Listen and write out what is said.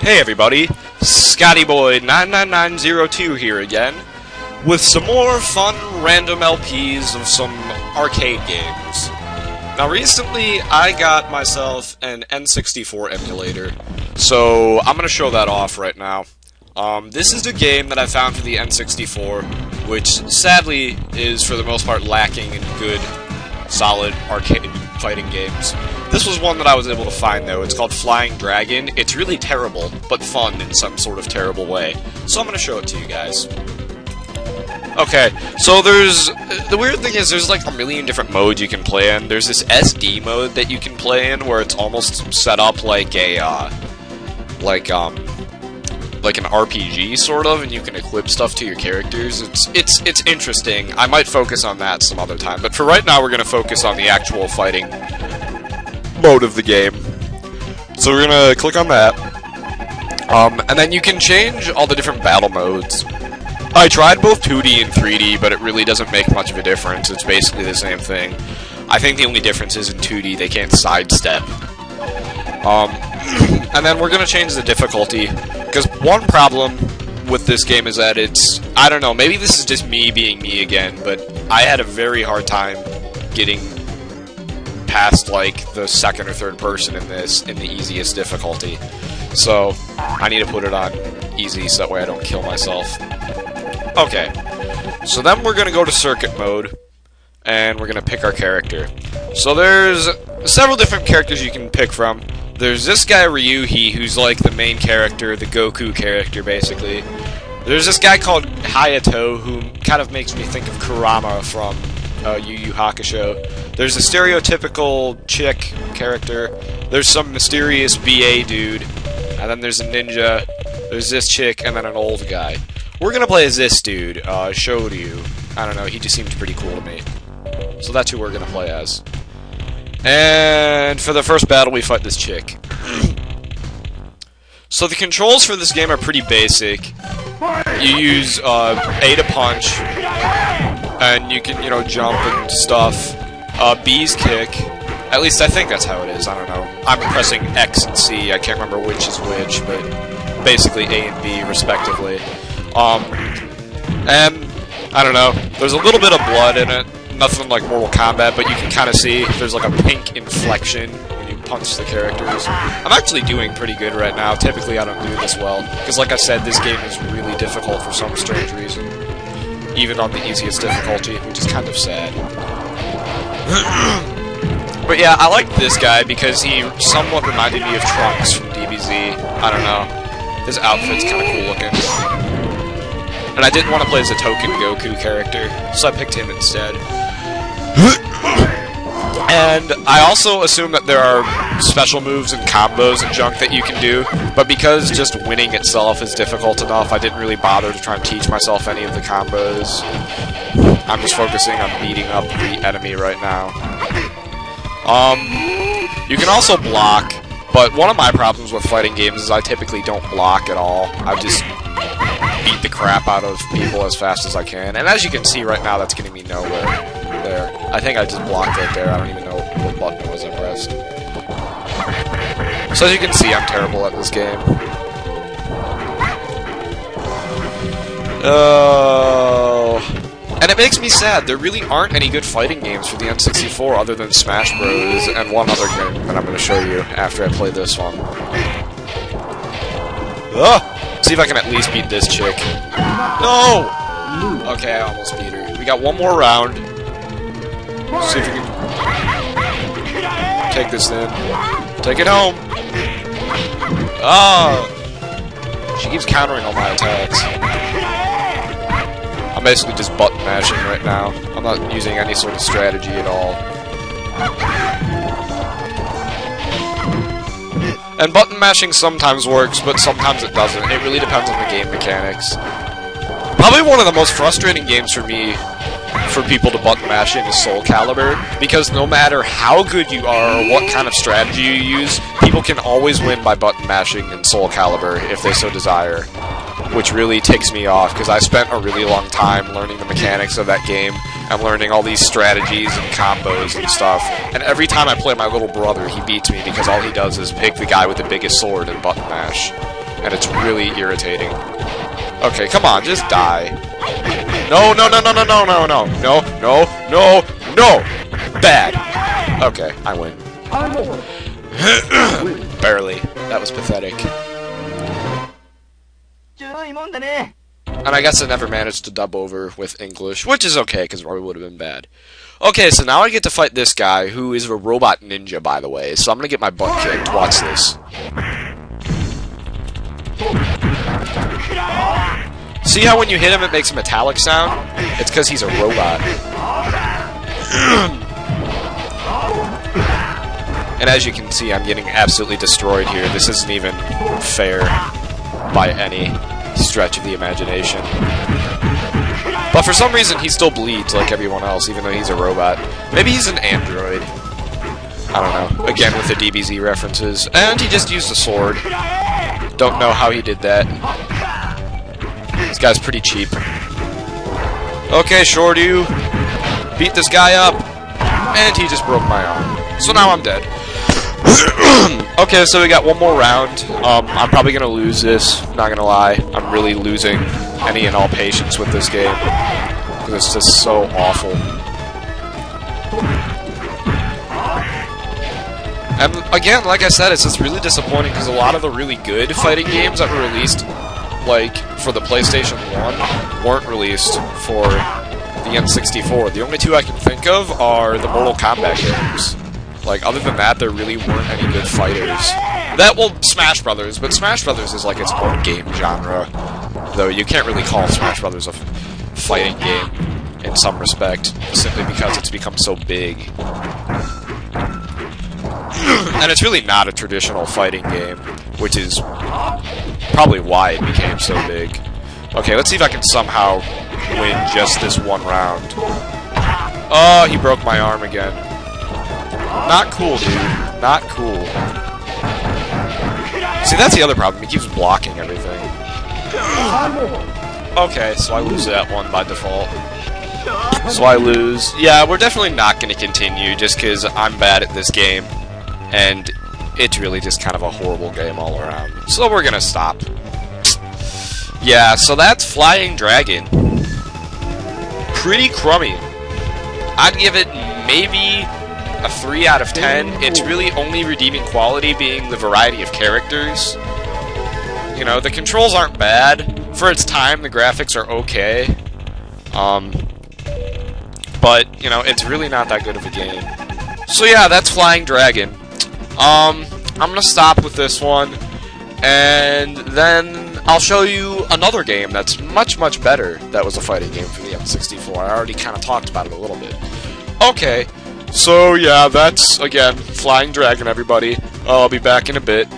Hey everybody, ScottyBoy99902 here again, with some more fun random LPs of some arcade games. Now recently I got myself an N64 emulator, so I'm gonna show that off right now. Um, this is a game that I found for the N64, which sadly is for the most part lacking in good, solid arcade fighting games. This was one that I was able to find though. It's called Flying Dragon. It's really terrible, but fun in some sort of terrible way. So I'm going to show it to you guys. Okay, so there's... The weird thing is there's like a million different modes you can play in. There's this SD mode that you can play in where it's almost set up like a, uh, like, um, like an RPG sort of, and you can equip stuff to your characters. It's it's it's interesting. I might focus on that some other time, but for right now, we're gonna focus on the actual fighting mode of the game. So we're gonna click on that, um, and then you can change all the different battle modes. I tried both 2D and 3D, but it really doesn't make much of a difference. It's basically the same thing. I think the only difference is in 2D they can't sidestep. Um, and then we're gonna change the difficulty because one problem with this game is that it's I don't know maybe this is just me being me again, but I had a very hard time getting past like the second or third person in this in the easiest difficulty. So I need to put it on easy so that way I don't kill myself. Okay, so then we're gonna go to circuit mode and we're gonna pick our character. So there's several different characters you can pick from. There's this guy Ryuhi, who's like the main character, the Goku character, basically. There's this guy called Hayato, who kind of makes me think of Kurama from uh, Yu Yu Hakusho. There's a stereotypical chick character. There's some mysterious BA dude. And then there's a ninja. There's this chick, and then an old guy. We're gonna play as this dude, uh, Shoryu. I don't know, he just seemed pretty cool to me. So that's who we're gonna play as. And for the first battle, we fight this chick. so the controls for this game are pretty basic. You use uh, A to punch, and you can, you know, jump and stuff. Uh, B's kick. At least I think that's how it is. I don't know. I'm pressing X and C. I can't remember which is which, but basically A and B, respectively. Um, and I don't know. There's a little bit of blood in it nothing like Mortal Kombat, but you can kind of see there's like a pink inflection when you punch the characters. I'm actually doing pretty good right now. Typically, I don't do this well because, like I said, this game is really difficult for some strange reason, even on the easiest difficulty, which is kind of sad. But yeah, I like this guy because he somewhat reminded me of Trunks from DBZ. I don't know. His outfit's kind of cool looking. And I didn't want to play as a token Goku character, so I picked him instead. And I also assume that there are special moves and combos and junk that you can do, but because just winning itself is difficult enough, I didn't really bother to try and teach myself any of the combos. I'm just focusing on beating up the enemy right now. Um, you can also block, but one of my problems with fighting games is I typically don't block at all. I just beat the crap out of people as fast as I can. And as you can see right now, that's getting me nowhere there. I think I just blocked right there. I don't even know what button was I pressed. So as you can see, I'm terrible at this game. Oh... And it makes me sad. There really aren't any good fighting games for the N64 other than Smash Bros. and one other game that I'm going to show you after I play this one. Ugh! See if I can at least beat this chick. No! Okay, I almost beat her. We got one more round. See if we can take this in. Take it home. Ah! She keeps countering all my attacks. I'm basically just button mashing right now. I'm not using any sort of strategy at all. And button mashing sometimes works, but sometimes it doesn't. It really depends on the game mechanics. Probably one of the most frustrating games for me for people to button mash in is Soul Calibur, because no matter how good you are or what kind of strategy you use, people can always win by button mashing in Soul Calibur if they so desire. Which really takes me off, because I spent a really long time learning the mechanics of that game, I'm learning all these strategies and combos and stuff. And every time I play my little brother, he beats me because all he does is pick the guy with the biggest sword and button mash. and it's really irritating. Okay, come on, just die. No, no, no, no, no, no, no, no, no, no, no, no! Bad. Okay, I win. Barely. That was pathetic. And I guess I never managed to dub over with English, which is okay, because it probably would have been bad. Okay, so now I get to fight this guy, who is a robot ninja, by the way, so I'm gonna get my butt kicked. Watch this. See how when you hit him it makes a metallic sound? It's because he's a robot. and as you can see, I'm getting absolutely destroyed here. This isn't even fair by any stretch of the imagination. But for some reason, he still bleeds like everyone else, even though he's a robot. Maybe he's an android. I don't know. Again, with the DBZ references. And he just used a sword. Don't know how he did that. This guy's pretty cheap. Okay, Shorty. Beat this guy up. And he just broke my arm. So now I'm dead. okay, so we got one more round. Um, I'm probably going to lose this, not going to lie. I'm really losing any and all patience with this game. It's just so awful. And again, like I said, it's just really disappointing because a lot of the really good fighting games that were released, like, for the PlayStation 1, weren't released for the N64. The only two I can think of are the Mortal Kombat games. Like, other than that, there really weren't any good fighters. That, well, Smash Brothers, but Smash Brothers is like its own game genre. Though you can't really call Smash Brothers a fighting game in some respect, simply because it's become so big. and it's really not a traditional fighting game, which is probably why it became so big. Okay, let's see if I can somehow win just this one round. Oh, he broke my arm again. Not cool, dude. Not cool. See, that's the other problem. He keeps blocking everything. Okay, so I lose that one by default. So I lose. Yeah, we're definitely not going to continue just because I'm bad at this game. And it's really just kind of a horrible game all around. So we're going to stop. Yeah, so that's Flying Dragon. Pretty crummy. I'd give it maybe a 3 out of 10. It's really only redeeming quality being the variety of characters. You know, the controls aren't bad. For its time, the graphics are okay. Um, but, you know, it's really not that good of a game. So yeah, that's Flying Dragon. Um, I'm gonna stop with this one, and then I'll show you another game that's much, much better that was a fighting game for the N64. I already kind of talked about it a little bit. Okay, so yeah, that's, again, Flying Dragon, everybody. Uh, I'll be back in a bit.